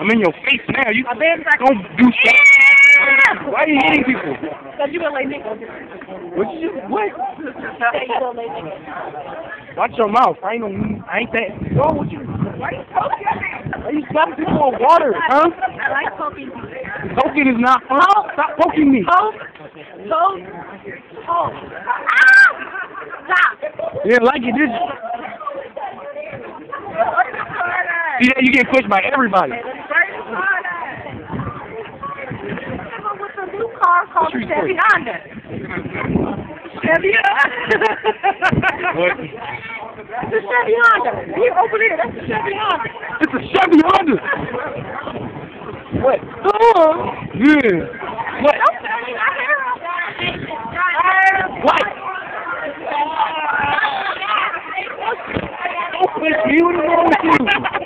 I'm in your face now. You bed's like, don't do that. Why are you hitting people? Because you gonna lay nigga. What you what? Yeah, you gonna lay nigga. Watch your mouth. I ain't no I ain't that wrong with you. Why you poking? Why you slapping people on water, huh? I like poking people. Poking is not fun. Stop poking me. Poke, poke, poke. Ah! Stop. You didn't like it, did you? See that you get pushed by everybody. With a new car called Sports. Honda. Chevy What? The Chevy Honda. You open it. That's the Chevy Honda. It's a Chevy Honda. What? Oh, yeah. What? Don't tell me I What? Don't push me. What is wrong with you?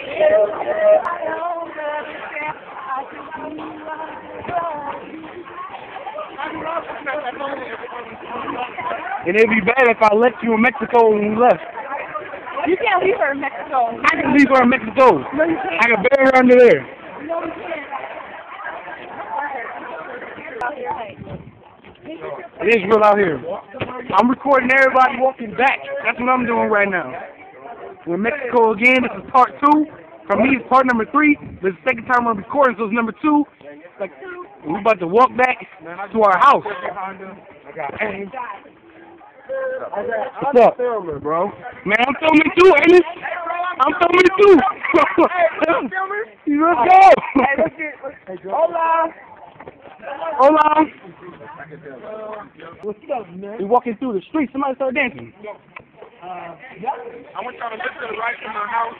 And it'd be bad if I left you in Mexico when you left. You can't leave her in Mexico. I can leave her in Mexico. No, you can't. I can bury her under there. No, you can't. It is real out here. I'm recording everybody walking back. That's what I'm doing right now. We're in Mexico again. This is part two. For me, it's part number three. This is the second time I'm recording, so it's number two. Like, we're about to walk back to our house. What's up? filming, bro. Man, I'm filming too, ain't it? I'm filming too. Let's go. Hola. Hola. We walking through the street. Somebody start dancing. I want y'all to look to the right from my house.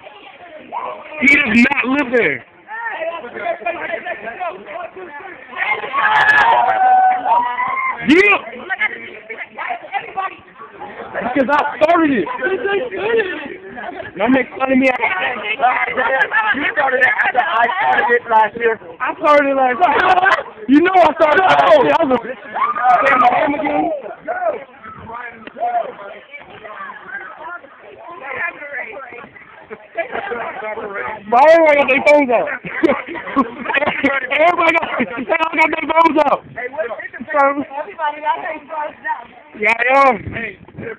He does not live there. Yeah. Because I started it. Don't make fun of me. You started it after I started it last year. I started it last year. You know I started it last year. I was a say my name again. But everybody got their phones out. everybody got, they all got their phones out. Everybody got their phones out. Yeah, yeah.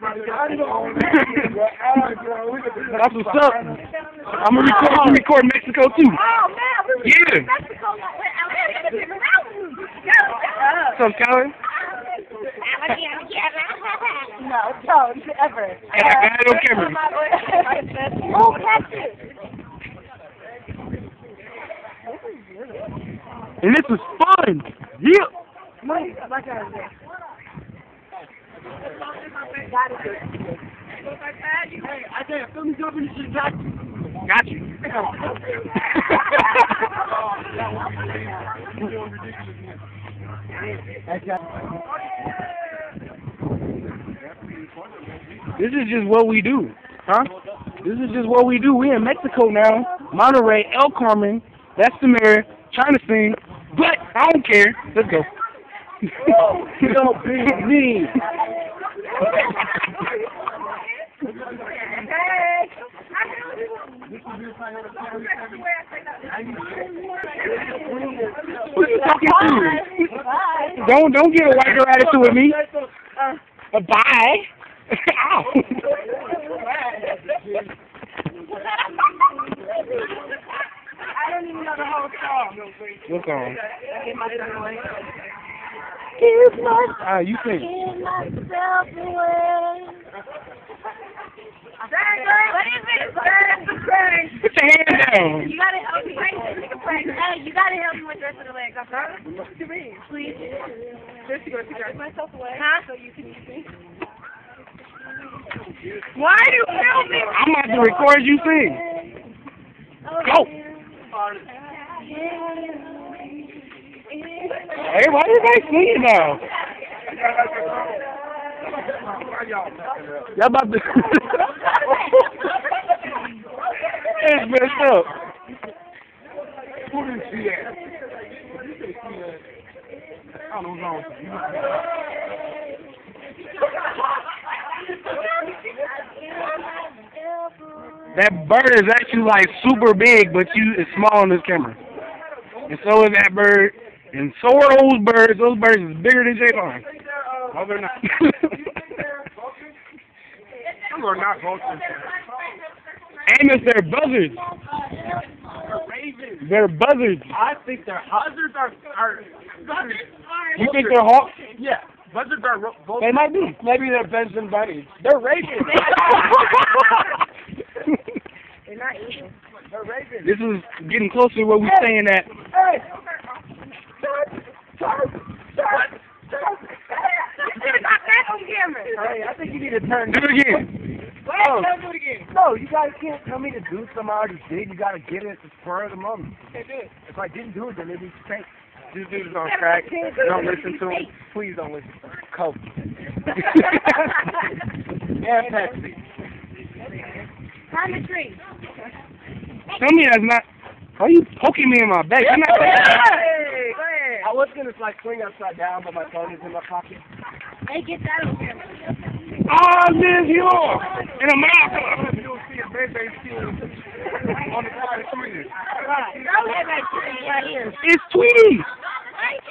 That's what's up. I'm gonna record. I'm gonna record Mexico too. Oh, man. We Yeah. in Mexico. We're out here in the mountains. Go. What's up, Kelly? No, don't ever. I got it on camera. Oh, Texas. And this is fun. Yeah. I can't film me jumping this shit back. Got you. this is just what we do, huh? This is just what we do. We in Mexico now. Monterrey, El Carmen. That's the mayor trying to sing, but I don't care. Let's go. Oh, you don't beat me. Who you talking to? Don't don't get a white girl attitude with me. Uh, bye. Ow. I don't even know the whole song. Get myself away. Give myself Ah, you sing. Give myself away. What is it? Put your hand down. You gotta help me. Hey, you gotta help me with the rest of the legs. I'm sorry. What do you mean? Please. Just to go to drive myself away. Huh? So you can use me. Why are you filming? I'm about to record you sing. Go. Hey, why everybody singing now? Y'all about to. it's messed up. Who see that? You you. Bird is actually like super big, but you it's small on this camera. and so is that bird, and so are those birds. Those birds is bigger than Javon. Oh, no, they're not. Those are not vultures. Amos, they're buzzards. They're ravens. They're buzzards. I think they're buzzards are are buzzards. You think they're hawks? Yeah, buzzards are vultures. They might be. Maybe they're Benson bunnies. They're ravens. They're not evil. they're ravens. this is getting closer to what we're saying at. Hey! Stop! Stop! Stop! Stop! Got that on camera. Hey, I think you need to turn. Do it again. Oh. do it again. No, you guys can't tell me to do something I already did. You gotta get it at the spur of the moment. If I didn't do it, then it'd be fake. This dude's on crack. Don't listen to him. Please don't listen. Coke. Yeah, Pepsi. Climb a tree. Tell me that's not. Why are you poking me in my back? You're not. Hey, go ahead. I was gonna like swing upside down, but my phone is in my pocket. Hey, get that on camera. Oh, live here in America. You'll see a baby still on the side of Sweden. Right. Throw that back to me right here. It's Tweety.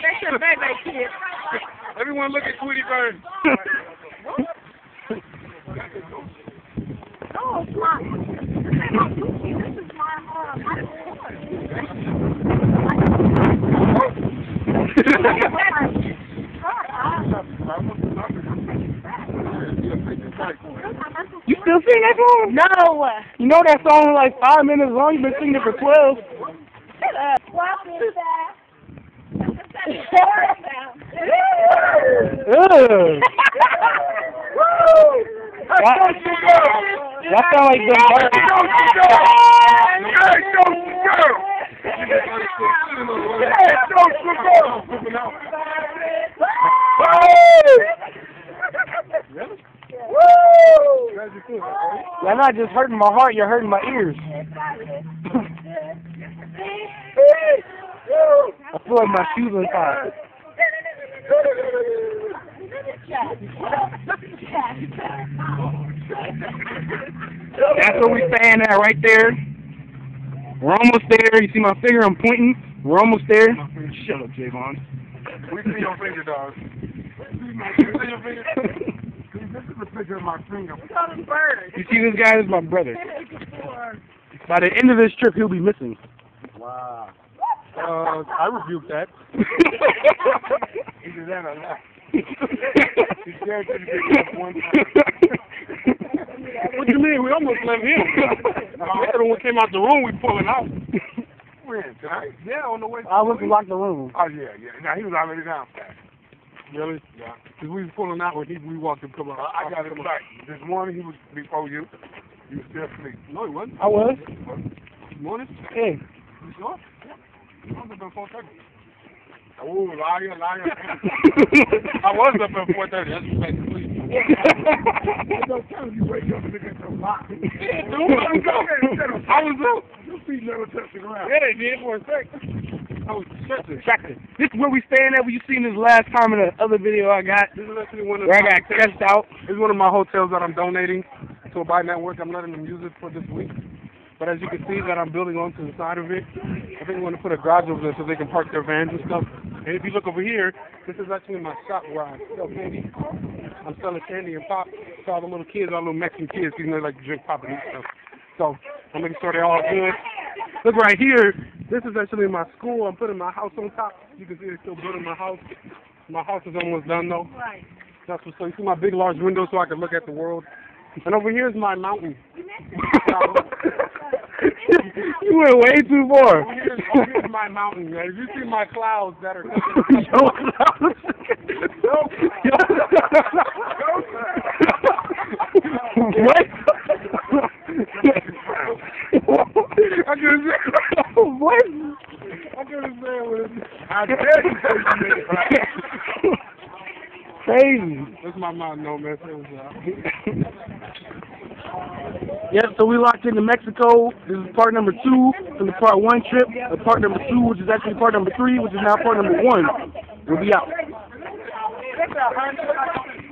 That's your baby kid. Everyone look at Tweety Bird. Oh, it's mine. This is my Gucci. This is my, uh, my You still sing that song? No. You know that song is like five minutes long. You've been singing it for twelve. Shut up. Welcome back. Ugh. That, that sound like the Hey, don't you go! Hey, don't you go! You're not just hurting my heart. You're hurting my ears. I feel like my shoes on fire. That's where we stand at right there. We're almost there. You see my finger? I'm pointing. We're almost there. Shut up, Javon. We see your finger, dog. We see your finger. This is a picture of my finger. We got him bird. You see this guy? This is my brother. By the end of this trip, he'll be missing. Wow. Uh, I rebuke that. Either that or that. He's scared to be one time. What do you mean? We almost left him. After one came out the room, we pulling out. When? Tonight? Yeah, on the way. I went to lock the room. Oh, yeah, yeah. Now, he was already down there. Really? Yeah. Because we was pulling out when he, we walked him come out. I got it back. This morning, he was before you. He was still asleep. No, he wasn't. I was. This morning? Hey. You sure? Yeah. I was up at 4.30. Oh, liar, liar. I was up at 4.30. That's just back to sleep. Don't tell you wake up and look at the clock. Yeah, dude, I was up. I was up. Your feet never touched the ground. Yeah, they did for a second. Oh, Stretching. This is where we staying at. Where you seen this last time in the other video I got, This is actually one of where I got stressed out. This is one of my hotels that I'm donating to a buy network. I'm letting them use it for this week. But as you can see that I'm building onto the side of it, I think we're going to put a garage over there so they can park their vans and stuff. And if you look over here, this is actually my shop where I sell candy. I'm selling candy and pop to all the little kids, all the little Mexican kids, because they like to drink pop and eat stuff. So I'm making sure they're all good. Look right here. This is actually my school. I'm putting my house on top. You can see they're still building my house. My house is almost done though. Right. That's what, so you see my big large window so I can look at the world. And over here is my mountain. you went way too far. Over here is, over here is my mountain. Man. If you see my clouds that are what? I couldn't say what? I couldn't say it with I dare you say you made it right. Crazy. That's my mountain, no man. It was, uh, Yep, so we locked into Mexico. This is part number two from the part one trip. The part number two, which is actually part number three, which is now part number one, We'll be out.